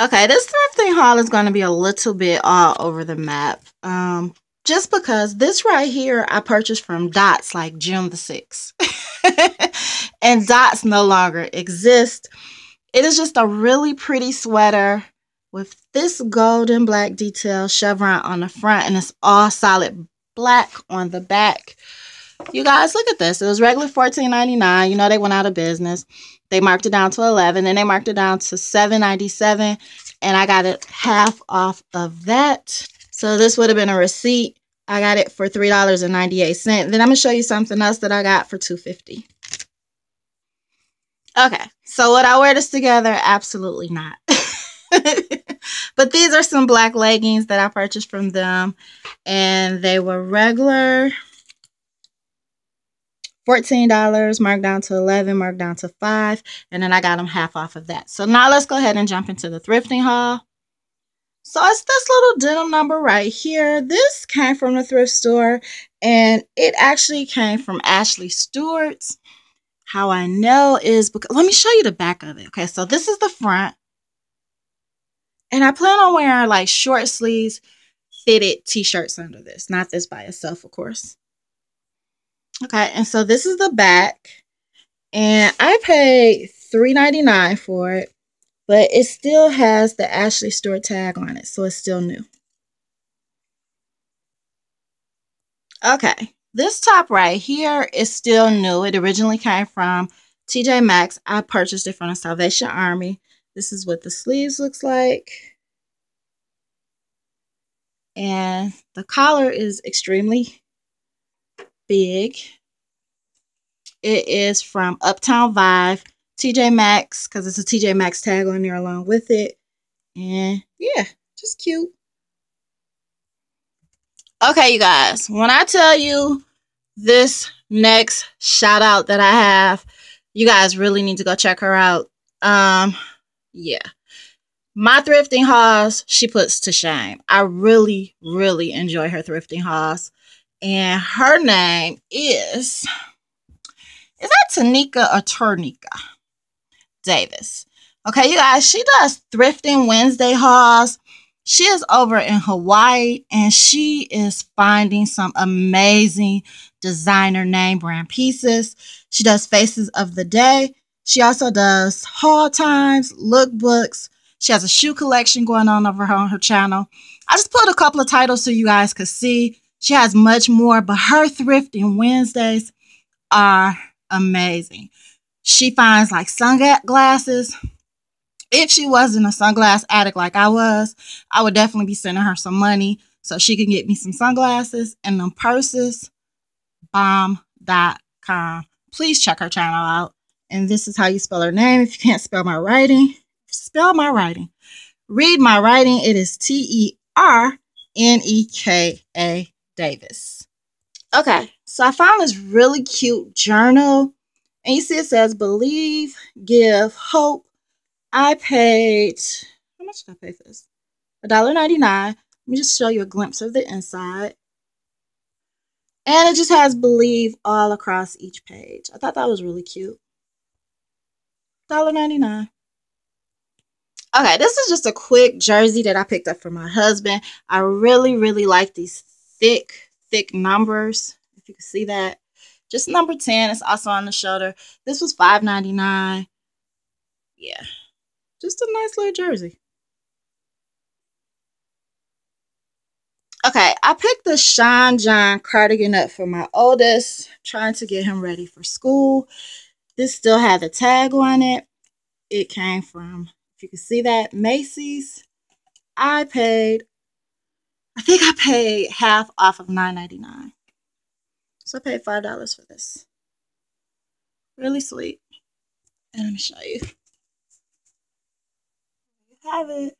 Okay, this thrifting haul is going to be a little bit all over the map. Um, just because this right here I purchased from Dots like June the 6th. and Dots no longer exist. It is just a really pretty sweater with this golden black detail chevron on the front and it's all solid black on the back. You guys, look at this. It was regular $14.99. You know they went out of business. They marked it down to 11 then they marked it down to 7.97 and I got it half off of that. So this would have been a receipt. I got it for $3.98. Then I'm going to show you something else that I got for 250 Okay, so would I wear this together? Absolutely not. but these are some black leggings that I purchased from them. And they were regular $14, marked down to 11, marked down to 5, and then I got them half off of that. So now let's go ahead and jump into the thrifting haul. So it's this little denim number right here. This came from the thrift store, and it actually came from Ashley Stewart's. How I know is because, let me show you the back of it. Okay, so this is the front. And I plan on wearing like short sleeves fitted t-shirts under this. Not this by itself, of course. Okay, and so this is the back. And I paid $3.99 for it, but it still has the Ashley Stewart tag on it, so it's still new. Okay, this top right here is still new. It originally came from TJ Maxx. I purchased it from the Salvation Army. This is what the sleeves looks like. And the collar is extremely big. It is from Uptown Vibe, TJ Maxx, because it's a TJ Maxx tag on there along with it. And yeah, just cute. Okay, you guys, when I tell you this next shout out that I have, you guys really need to go check her out. Um, yeah. My thrifting hauls, she puts to shame. I really, really enjoy her thrifting hauls and her name is is that Tanika or Turnika Davis? Okay, you guys, she does thrifting Wednesday hauls. She is over in Hawaii and she is finding some amazing designer name brand pieces. She does faces of the day. She also does haul times, lookbooks. She has a shoe collection going on over on her channel. I just put a couple of titles so you guys could see she has much more, but her thrifting Wednesdays are amazing. She finds like sunglasses. If she wasn't a sunglass addict like I was, I would definitely be sending her some money so she can get me some sunglasses and them purses. Bomb.com. Please check her channel out. And this is how you spell her name. If you can't spell my writing, spell my writing. Read my writing. It is T E R N E K A Davis. Okay, so I found this really cute journal. And you see it says believe, give, hope. I paid, how much did I pay for this? $1.99. Let me just show you a glimpse of the inside. And it just has believe all across each page. I thought that was really cute. $1.99. Okay, this is just a quick jersey that I picked up for my husband. I really, really like these thick, thick numbers. If you can see that. Just number 10 is also on the shoulder. This was $5.99. Yeah. Just a nice little jersey. Okay, I picked the Sean John cardigan up for my oldest, trying to get him ready for school. This still had the tag on it. It came from, if you can see that, Macy's. I paid I think I paid half off of $9.99. So I paid $5 for this. Really sweet. And let me show you. You have it.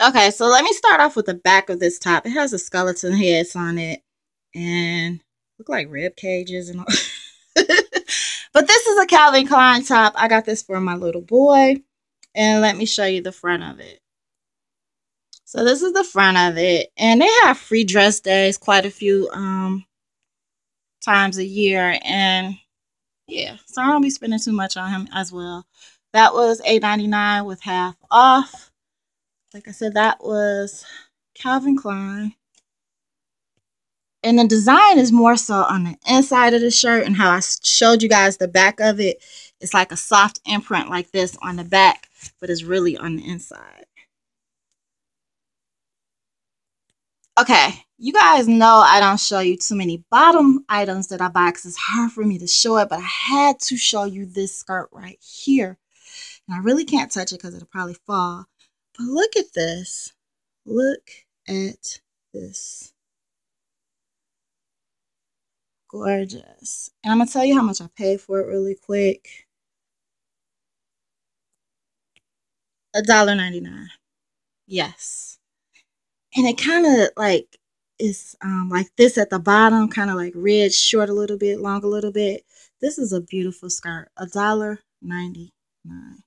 Okay, so let me start off with the back of this top. It has a skeleton heads on it and look like rib cages and all. but this is a Calvin Klein top. I got this for my little boy. And let me show you the front of it. So this is the front of it. And they have free dress days quite a few um times a year. And yeah, so I don't be spending too much on him as well. That was $8.99 with half off. Like I said, that was Calvin Klein. And the design is more so on the inside of the shirt and how I showed you guys the back of it. It's like a soft imprint like this on the back, but it's really on the inside. Okay, you guys know I don't show you too many bottom items that I buy because it's hard for me to show it, but I had to show you this skirt right here. And I really can't touch it because it'll probably fall. But look at this. Look at this. Gorgeous. And I'm going to tell you how much I paid for it really quick. $1.99. Yes and it kind of like is um, like this at the bottom, kind of like red, short a little bit, long a little bit. This is a beautiful skirt, a dollar ninety nine.